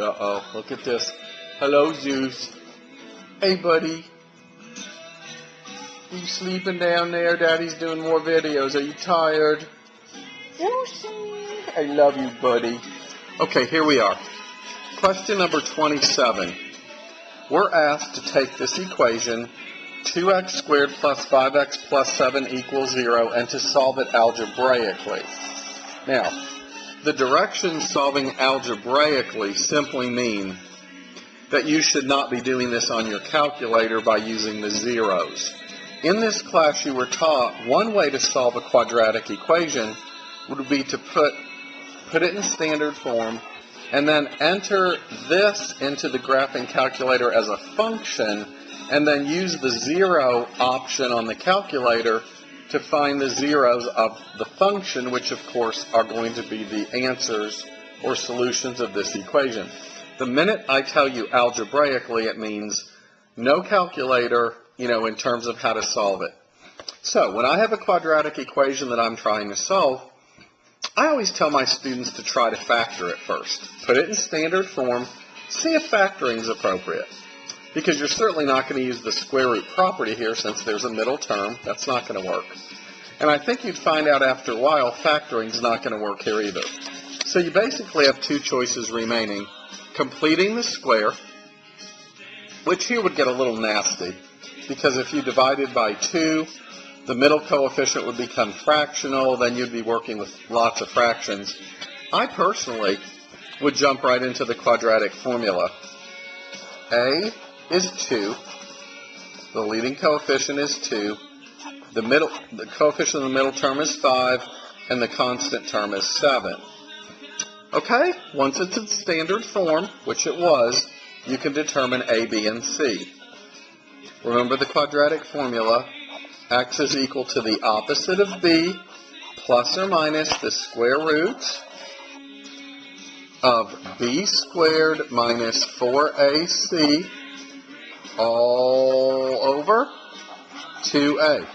Uh-oh, look at this. Hello, Zeus. Hey, buddy. You sleeping down there? Daddy's doing more videos. Are you tired? I love you, buddy. Okay, here we are. Question number 27. We're asked to take this equation, 2x squared plus 5x plus 7 equals 0, and to solve it algebraically. Now, the directions solving algebraically simply mean that you should not be doing this on your calculator by using the zeros. In this class you were taught one way to solve a quadratic equation would be to put, put it in standard form and then enter this into the graphing calculator as a function and then use the zero option on the calculator to find the zeros of the function, which of course are going to be the answers or solutions of this equation. The minute I tell you algebraically, it means no calculator, you know, in terms of how to solve it. So when I have a quadratic equation that I'm trying to solve, I always tell my students to try to factor it first. Put it in standard form, see if factoring is appropriate. Because you're certainly not going to use the square root property here since there's a middle term. That's not going to work. And I think you'd find out after a while factoring is not going to work here either. So you basically have two choices remaining. Completing the square, which here would get a little nasty, because if you divided by 2, the middle coefficient would become fractional, then you'd be working with lots of fractions. I personally would jump right into the quadratic formula. A is 2, the leading coefficient is 2, the middle the coefficient of the middle term is 5, and the constant term is 7. Okay, once it's in standard form, which it was, you can determine A, B, and C. Remember the quadratic formula. X is equal to the opposite of B plus or minus the square root of B squared minus 4AC all over 2A.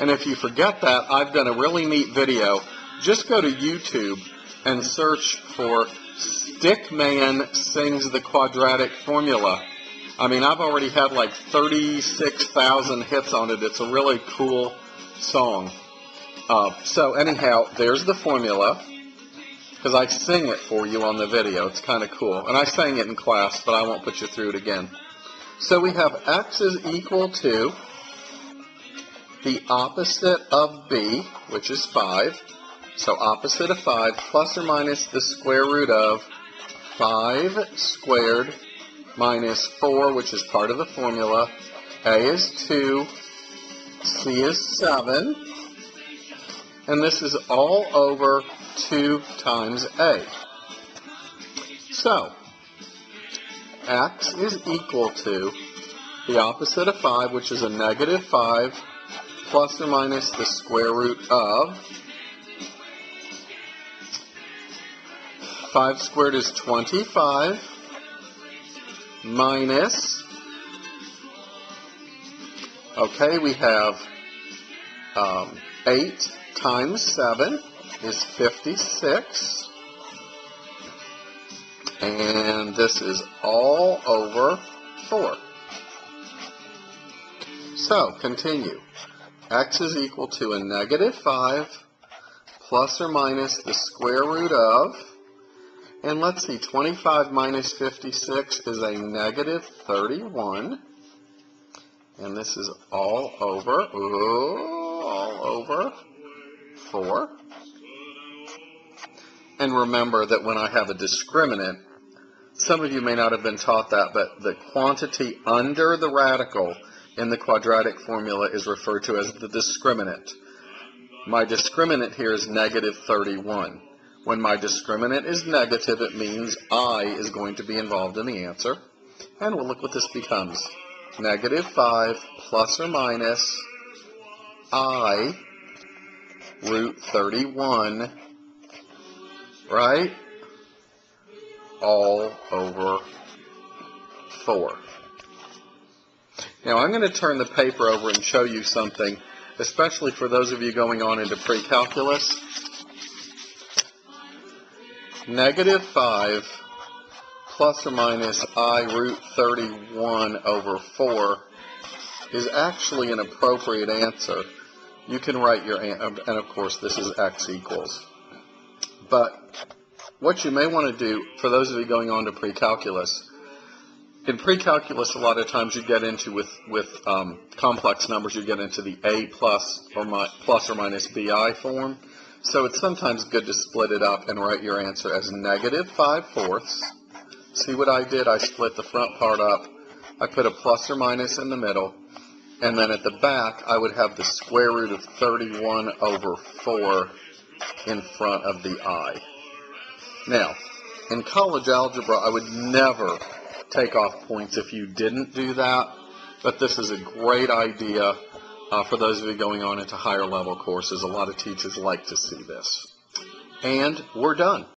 And if you forget that, I've done a really neat video. Just go to YouTube and search for Stickman Sings the Quadratic Formula. I mean, I've already had like 36,000 hits on it. It's a really cool song. Uh, so anyhow, there's the formula because I sing it for you on the video. It's kind of cool. And I sang it in class, but I won't put you through it again. So we have x is equal to the opposite of b, which is 5. So opposite of 5 plus or minus the square root of 5 squared minus 4, which is part of the formula. A is 2, C is 7, and this is all over 2 times A. So, x is equal to the opposite of 5, which is a negative 5, plus or minus the square root of 5 squared is 25 minus, okay, we have um, 8 times 7 is 56. And this is all over 4. So, continue. x is equal to a negative 5 plus or minus the square root of and let's see, 25 minus 56 is a negative 31. And this is all over, ooh, all over 4. And remember that when I have a discriminant, some of you may not have been taught that, but the quantity under the radical in the quadratic formula is referred to as the discriminant. My discriminant here is negative 31. When my discriminant is negative, it means I is going to be involved in the answer. And we'll look what this becomes. Negative 5 plus or minus I root 31, right? All over 4. Now I'm going to turn the paper over and show you something, especially for those of you going on into pre-calculus negative 5 plus or minus I root 31 over 4 is actually an appropriate answer. You can write your, an- and of course this is x equals. But what you may want to do, for those of you going on to pre-calculus, in pre-calculus, a lot of times you get into with with um, complex numbers, you get into the a plus or mi- plus or minus bi form. So it's sometimes good to split it up and write your answer as negative five fourths. See what I did? I split the front part up. I put a plus or minus in the middle, and then at the back I would have the square root of 31 over 4 in front of the i. Now, in college algebra, I would never take off points if you didn't do that, but this is a great idea uh, for those of you going on into higher level courses. A lot of teachers like to see this. And we're done.